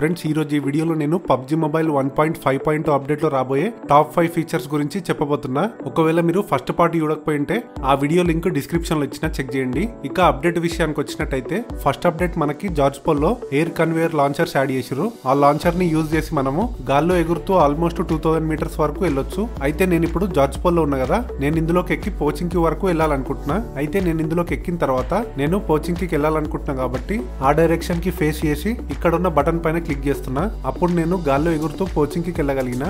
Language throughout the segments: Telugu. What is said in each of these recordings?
ఫ్రెండ్స్ ఈ రోజు ఈ వీడియోలో నేను PUBG mobile one point five point అప్డేట్లో రాబోయే టాప్ ఫైవ్ ఫీచర్స్ గురించి చెప్పబోతున్నా. ఒకవేళ మీరు ఫస్ట్ పార్ట్ చూడకపోయింటే ఆ వీడియో లింక్ డిస్క్రిప్షన్లో ఇచ్చిన చెక్ చేయండి. ఇక అప్డేట్ విషయానికి వచ్చినట్టయితే ఫస్ట్ అప్డేట్ మనకి జార్జ్ పోల్లో ఎయిర్ కన్వేయర్ లాంచర్స్ యాడ్ చేసిరు ఆ లాంచర్ని యూజ్ చేసి మనము గాల్లో ఎగురుతూ ఆల్మోస్ట్ టూ థౌసండ్ మీటర్స్ వరకు వెళ్ళొచ్చు. అయితే నేను ఇప్పుడు జార్జ్ పోల్లో ఉన్నా కదా నేను ఇందులోకి ఎక్కి పోచింగ్కి వరకు వెళ్ళాలనుకుంటున్నా. అయితే నేను ఇందులోకి ఎక్కిన తర్వాత నేను పోచింగ్కి వెళ్ళాలనుకుంటున్నా కాబట్టి ఆ డైరెక్షన్కి ఫేస్ చేసి ఇక్కడ ఉన్న బటన్ పైన క్లిక్ చేస్తున్నా అప్పుడు నేను గాల్లో ఎగురుతూ కోచింగ్కి వెళ్ళగలిగిన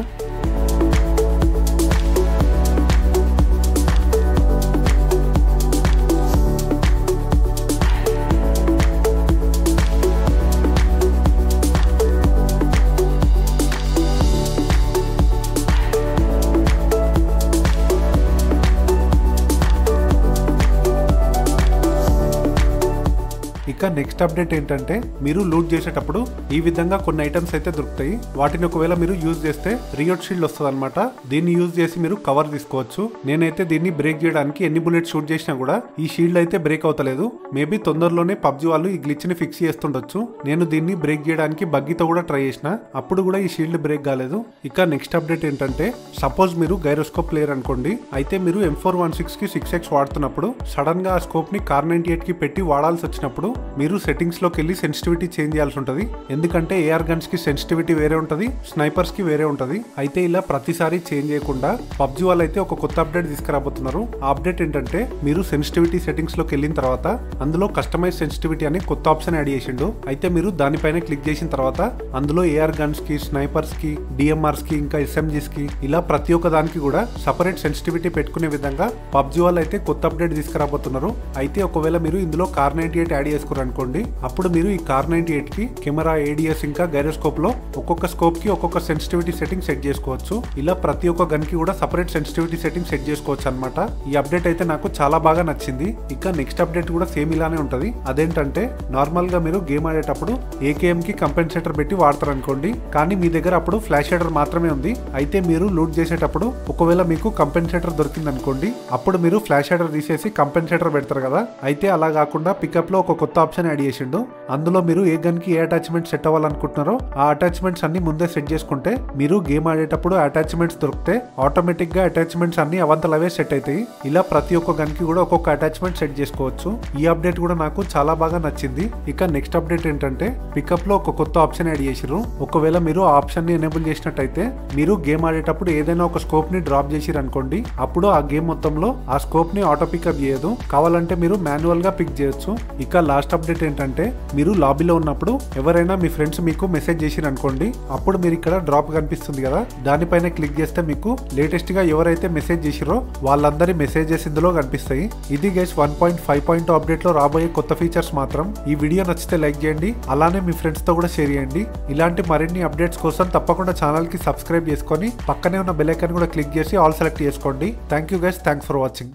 ఇక నెక్స్ట్ అప్డేట్ ఏంటంటే మీరు లూట్ చేసేటప్పుడు ఈ విధంగా కొన్ని ఐటమ్స్ అయితే దొరుకుతాయి. వాటిని ఒకవేళ మీరు యూజ్ చేస్తే రియోట్ షీల్డ్ వస్తుంది అనమాట దీన్ని యూజ్ చేసి మీరు కవర్ తీసుకోవచ్చు. నేనైతే దీన్ని బ్రేక్ చేయడానికి ఎన్ని బుల్లెట్ షూట్ చేసినా కూడా ఈ షీల్డ్ అయితే బ్రేక్ అవుతలేదు. మేబీ తొందరలోనే పబ్జి వాళ్ళు ఈ గ్లిచ్ని ఫిక్స్ చేస్తుండొచ్చు. నేను దీన్ని బ్రేక్ చేయడానికి బగ్గితో కూడా ట్రై చేసిన. అప్పుడు కూడా ఈ షీల్డ్ బ్రేక్ కాలేదు. ఇక నెక్స్ట్ అప్డేట్ ఏంటంటే సపోజ్ మీరు గైరోస్కోప్ ప్లేయర్ అనుకోండి. అయితే మీరు ఎం ఫోర్ వన్ సిక్స్కి సిక్స్ ఎక్స్ వాడుతున్నప్పుడు సడన్గా ఆ స్కోప్ని కార్ నైన్టీ ఎయిట్కి పెట్టి వాడాల్సి వచ్చినప్పుడు మీరు సెట్టింగ్స్లోకి వెళ్ళి సెన్సిటివిటీ చేంజ్ చేయాల్సి ఉంటుంది. ఎందుకంటే ఏఆర్ గన్స్కి సెన్సిటివిటీ వేరే ఉంటుంది స్నైపర్స్కి వేరే ఉంటుంది. అయితే ఇలా ప్రతిసారి చేంజ్ చేయకుండా పబ్జి వాళ్ళు అయితే ఒక కొత్త అప్డేట్ తీసుకురాబోతున్నారు. ఆ అప్డేట్ ఏంటంటే మీరు సెన్సిటివిటీ సెట్టింగ్స్లోకి వెళ్ళిన తర్వాత అందులో కస్టమైజ్ సెన్సిటివిటీ అని కొత్త ఆప్షన్ యాడ్ చేసిండు. అయితే మీరు దానిపైన క్లిక్ చేసిన తర్వాత అందులో ఏఆర్ గన్స్కి స్నైపర్స్కి డిఎంఆర్స్కి ఇంకా ఎస్ఎంజీస్కి ఇలా ప్రతి ఒక్క దానికి కూడా సపరేట్ సెన్సిటివిటీ పెట్టుకునే విధంగా పబ్జి వాళ్ళు అయితే కొత్త అప్డేట్ తీసుకురాబోతున్నారు. అయితే ఒకవేళ మీరు ఇందులో కార్ నైన్టీ ఎయిట్ యాడ్ చేసుకున్నారు అనుకోండి అప్పుడు మీరు ఈ కార్ నైన్టీ ఎయిట్కి కెమెరా ఏడిఎస్ ఇంకా గైరోస్కోప్లో ఒక్కొక్క స్కోప్కి ఒక్కొక్క సెన్సిటివిటీ సెట్టింగ్ సెట్ చేసుకోవచ్చు. ఇలా ప్రతి ఒక్క గన్కి కూడా సపరేట్ సెన్సిటివిటీ సెట్టింగ్ సెట్ చేసుకోవచ్చు అనమాట ఈ అప్డేట్ అయితే నాకు చాలా బాగా నచ్చింది. ఇంకా నెక్స్ట్ అప్డేట్ కూడా సేమ్ ఇలానే ఉంటది. అదేంటంటే నార్మల్గా మీరు గేమ్ ఆడేటప్పుడు ఏకేఎం కి కంపెన్సేటర్ పెట్టి వాడతారు అనుకోండి. కానీ మీ దగ్గర అప్పుడు ఫ్లాష్ హెడర్ మాత్రమే ఉంది. అయితే మీరు లూట్ చేసేటప్పుడు ఒకవేళ మీకు కంపెన్సేటర్ దొరికింది అనుకోండి అప్పుడు మీరు ఫ్లాష్ హెడర్ తీసేసి కంపెన్సేటర్ పెడతారు కదా. అయితే అలా కాకుండా పికప్లో ఒక కొత్త ఆప్షన్ యాడ్ చేసిండు. అందులో మీరు ఏ గన్కి ఏ అటాచ్మెంట్ సెట్ అవ్వాలనుకుంటున్నారో ఆ అటాచ్మెంట్స్ అన్ని ముందే సెట్ చేసుకుంటే మీరు గేమ్ ఆడేటప్పుడు అటాచ్మెంట్స్ దొరికితే ఆటోమేటిక్గా అటాచ్మెంట్స్ అన్ని అవంతలవే సెట్ అవుతాయి. ఇలా ప్రతి ఒక్క గన్కి కూడా ఒక్కొక్క అటాచ్మెంట్ సెట్ చేసుకోవచ్చు. ఈ అప్డేట్ కూడా నాకు చాలా బాగా నచ్చింది. ఇక నెక్స్ట్ అప్డేట్ ఏంటంటే పికప్లో ఒక కొత్త ఆప్షన్ యాడ్ చేసిరు ఒకవేళ మీరు ఆప్షన్ని ఎనేబుల్ చేసినట్టయితే మీరు గేమ్ ఆడేటప్పుడు ఏదైనా ఒక స్కోప్ని డ్రాప్ చేసిరు అనుకోండి అప్పుడు ఆ గేమ్ మొత్తంలో ఆ స్కోప్ని ఆటో పికప్ చేయదు. కావాలంటే మీరు మాన్యువల్గా పిక్ చేయొచ్చు. ఇక లాస్ట్ అప్డేట్ ఏంటంటే మీరు లాబీలో ఉన్నప్పుడు ఎవరైనా మీ ఫ్రెండ్స్ మీకు మెసేజ్ చేసి అనుకోండి అప్పుడు మీరు ఇక్కడ డ్రాప్ కనిపిస్తుంది కదా దానిపైన క్లిక్ చేస్తే మీకు లేటెస్ట్గా ఎవరైతే మెసేజ్ చేసిరో వాళ్ళందరి మెసేజెస్ ఇందులో కనిపిస్తాయి. ఇది guys one point five point అప్డేట్లో రాబోయే కొత్త ఫీచర్స్ మాత్రం. ఈ వీడియో నచ్చితే లైక్ చేయండి అలానే మీ ఫ్రెండ్స్తో కూడా షేర్ చేయండి. ఇలాంటి మరిన్ని అప్డేట్స్ కోసం తప్పకుండా ఛానల్కి సబ్స్క్రైబ్ చేసుకొని పక్కనే ఉన్న బెల్ ఐకాన్ కూడా క్లిక్ చేసి ఆల్ సెలెక్ట్ చేసుకోండి. Thank you guys thanks for watching